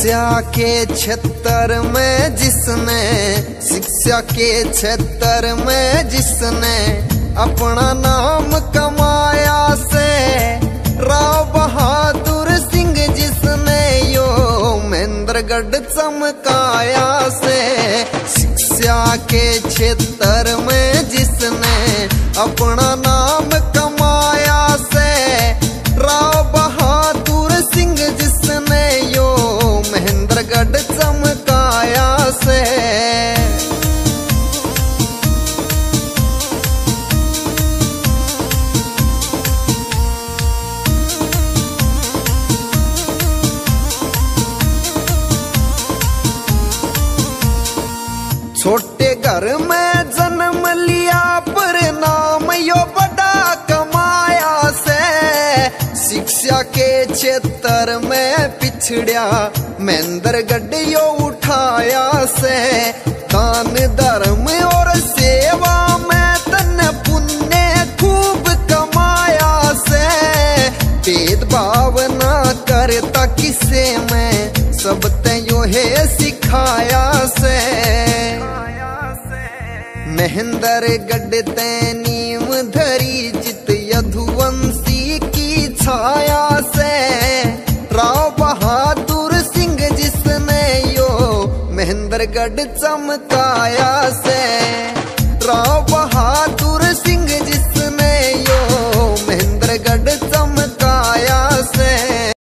शिक्षा के क्षेत्र में जिसने, शिक्षा के क्षेत्र में जिसने अपना नाम कमाया से, राव बहादुर सिंह जिसने यो महेंद्रगढ़ चमकाया से, शिक्षा के क्षेत्र में जिसने अपना छोटे घर में जन्म लिया, पर नाम यो बड़ा कमाया से। शिक्षा के क्षेत्र में पिछड़िया, महेंद्र गड्डियो उठाया से। दान धर्म और सेवा में तन पुण्य खूब कमाया से। भेदभाव ना करता किसे में, सब तयो है सिखाया। महेंद्र गढ़ तैनीम धरी चित यधुवंशी की छाया से। राव बहादुर सिंह जिसने यो महेंद्र गढ़ चमकाया से। राव